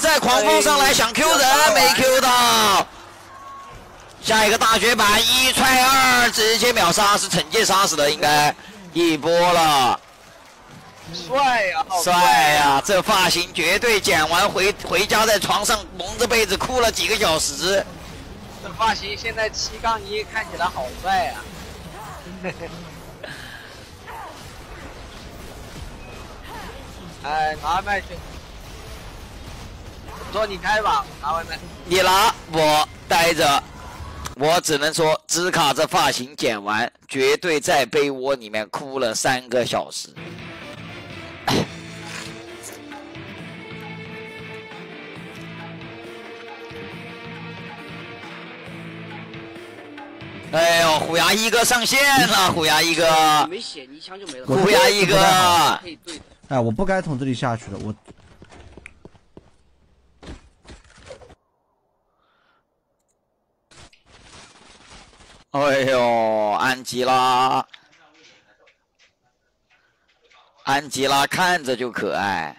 在狂风上来想 Q 人，没 Q 到。下一个大绝版一踹二，直接秒杀，是惩戒杀死的，应该一波了。帅呀，帅呀！这发型绝对剪完回回家在床上蒙着被子哭了几个小时。这发型现在七杠一看起来好帅呀！哎，拿外卖去。说你开吧，拿外卖。你拿，我待着。我只能说，只卡这发型剪完，绝对在被窝里面哭了三个小时。哎呦，虎牙一哥上线了！虎牙一哥，没血，一枪就没了。虎牙一哥，哎，我不该从这里下去的，我。哎呦，安吉拉，安吉拉看着就可爱。